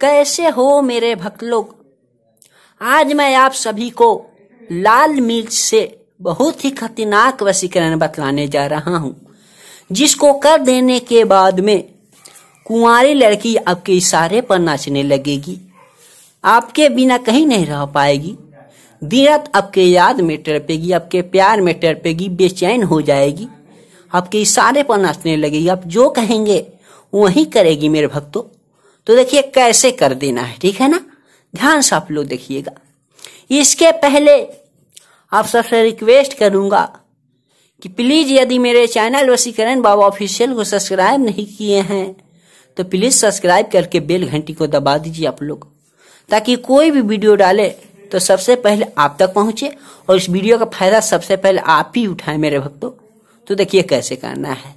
कैसे हो मेरे भक्त लोग? आज मैं आप सभी को लाल मिर्च से बहुत ही खतरनाक वसीकरण बतलाने जा रहा हूँ, जिसको कर देने के बाद में कुंवारी लड़की आपके इशारे पर नाचने लगेगी। आपके बिना कहीं नहीं रह पाएगी। दिन आपके याद में टरपेगी, आपके प्यार में टरपेगी, बेचैन हो जाएगी। आपके इशारे पर नाचने लगेगी। आप जो कहेंगे, वही करेगी मेरे भक्तों। तो देखिए कैसे कर देना है, ठीक है ना? ध्यान से आप लोग देखिएगा। इसके पहले आप सबसे रिक्वेस्ट करूँगा कि प्लीज़ यदि मेरे चैनल वसीकरण बाबा ऑफिशियल को सब्सक्राइब नहीं किए हैं तो प्लीज़ सब्सक्राइब करके बेल घंटी को दबा दीजिए आप लोग। ताकि कोई भी वीडियो डाले तो सबसे पहले आप तक पहुँचे और इस वीडियो का फ़ायदा सबसे पहले आप ही उठाए मेरे भक्तों। तो देखिए कैसे करना है।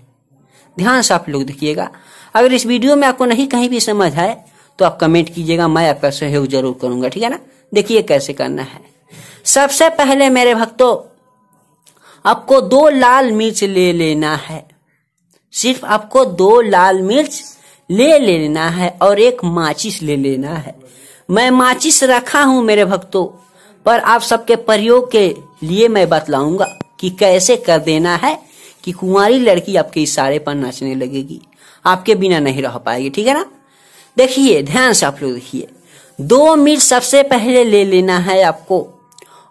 ध्यान से आप लोग देखिएगा। अगर इस वीडियो में आपको नहीं कहीं भी समझ आए तो आप कमेंट कीजिएगा, मैं आपका सहयोग ज़रूर करूँगा, ठीक है ना? देखिए कैसे करना है। सबसे पहले मेरे भक्तों, आपको दो लाल मिर्च ले लेना है। सिर्फ़ आपको दो लाल मिर्च ले लेना है और एक माचिस ले लेना है। मैं माचिस रखा हूँ मेरे भक्तों, पर आप सबके प्रयोग के लिए मैं बतलाऊँगा कि कैसे कर देना है। कि कुंवारी लड़की आपके इशारे पर नाचने लगेगी। आपके बिना नहीं रह पाएगी, ठीक है ना? देखिए, ध्यान से आप लोग देखिए। दो मिर्च सबसे पहले ले लेना है आपको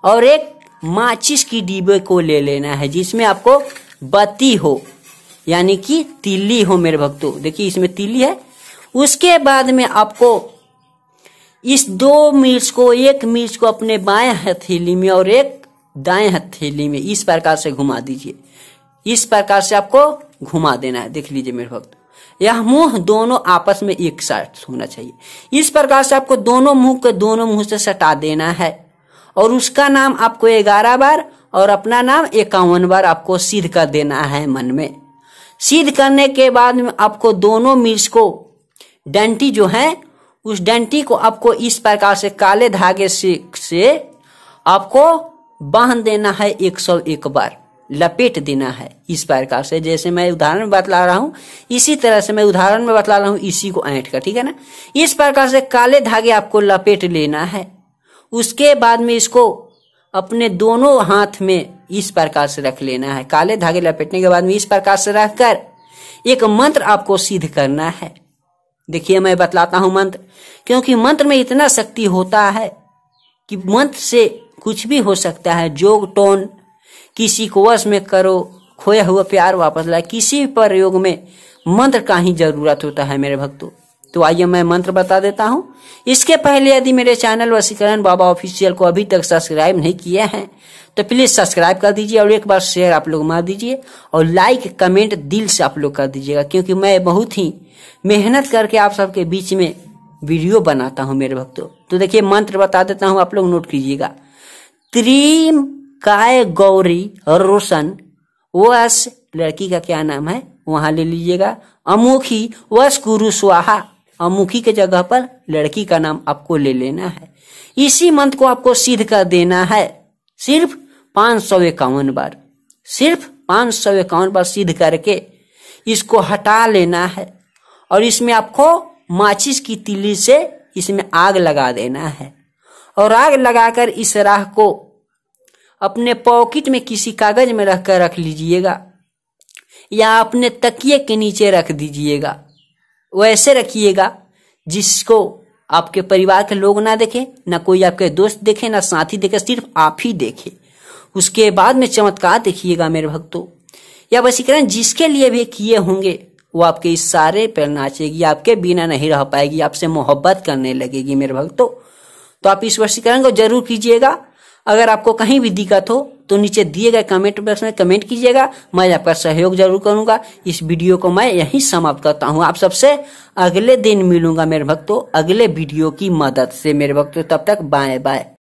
और एक माचिस की डिब्बे को ले लेना है, जिसमें आपको बत्ती हो, यानी कि तिल्ली हो मेरे भक्तों। देखिए, इसमें तिल्ली है। उसके बाद में आपको इस दो मिर्च को, एक मिर्च को अपने बाएँ हथेली में और एक दाएँ हथेली में इस प्रकार से घुमा दीजिए। इस प्रकार से आपको घुमा देना है। देख लीजिए मेरे भक्त। यह मुँह दोनों आपस में एक साथ होना चाहिए। इस प्रकार से आपको दोनों मुँह के दोनों मुँह से सटा देना है। और उसका नाम आपको ग्यारह बार और अपना नाम इक्यावन बार आपको सिद्ध कर देना है मन में। सिद्ध करने के बाद में आपको दोनों मिर्च को डंटी जो है उस डंटी को आपको इस प्रकार से काले धागे से, से आपको बाँध देना है एक सौ एक बार। लपेट देना है इस प्रकार से। जैसे मैं उदाहरण में बतला रहा हूँ, इसी तरह से मैं उदाहरण में बतला रहा हूँ, इसी को ऐंठ कर, ठीक है ना? इस प्रकार से काले धागे आपको लपेट लेना है। उसके बाद में इसको अपने दोनों हाथ में इस प्रकार से रख लेना है। काले धागे लपेटने के बाद में इस प्रकार से रखकर एक मंत्र आपको सिद्ध करना है। देखिए मैं बतलाता हूँ मंत्र। क्योंकि मंत्र में इतना शक्ति होता है कि मंत्र से कुछ भी हो सकता है। जोग, टोन किसी को वश में करो, खोया हुआ प्यार वापस लाए। किसी प्रयोग में मंत्र का ही ज़रूरत होता है मेरे भक्तों। तो आइए मैं मंत्र बता देता हूँ। इसके पहले यदि मेरे चैनल वसीकरण बाबा ऑफिशियल को अभी तक सब्सक्राइब नहीं किए हैं तो प्लीज़ सब्सक्राइब कर दीजिए और एक बार शेयर आप लोग मार दीजिए और लाइक, कमेंट दिल से आप लोग कर दीजिएगा, क्योंकि मैं बहुत ही मेहनत करके आप सबके बीच में वीडियो बनाता हूँ मेरे भक्तों। तो देखिए, मंत्र बता देता हूँ, आप लोग नोट कीजिएगा। त्रीम काय गौरी रोशन वस लड़की का क्या नाम है? वहाँ ले लीजिएगा। अमुखी वस गुरु स्वाहा अमुखी के जगह पर लड़की का नाम आपको ले लेना है। इसी मंत्र को आपको सिद्ध कर देना है। सिर्फ़ पाँच सौ इक्यावन बार। सिर्फ़ पाँच सौ इक्यावन बार सिद्ध करके इसको हटा लेना है। और इसमें आपको माचिस की तिली से इसमें आग लगा देना है। और आग लगाकर इस राह को अपने पॉकेट में किसी कागज़ में रख कर रख लीजिएगा, या अपने तकिए के नीचे रख दीजिएगा। वैसे रखिएगा, जिसको आपके परिवार के लोग ना देखे, ना कोई आपके दोस्त देखे, ना साथी देखे, सिर्फ़ आप ही देखे। उसके बाद में चमत्कार देखिएगा मेरे भक्तों। या वसीकरण जिसके लिए भी किए होंगे, वो आपके इशारे पर नाचेगी, आपके बिना नहीं रह पाएगी, आपसे मोहब्बत करने लगेगी मेरे भक्तों। तो आप इस वशीकरण को ज़रूर कीजिएगा। अगर आपको कहीं भी दिक्कत हो तो नीचे दिए गए कमेंट बॉक्स में कमेंट कीजिएगा। मैं आपका सहयोग ज़रूर करूँगा। इस वीडियो को मैं यहीं समाप्त करता हूँ। आप सबसे अगले दिन मिलूँगा मेरे भक्तों। अगले वीडियो की मदद से मेरे भक्तों। तब तक बाय बाय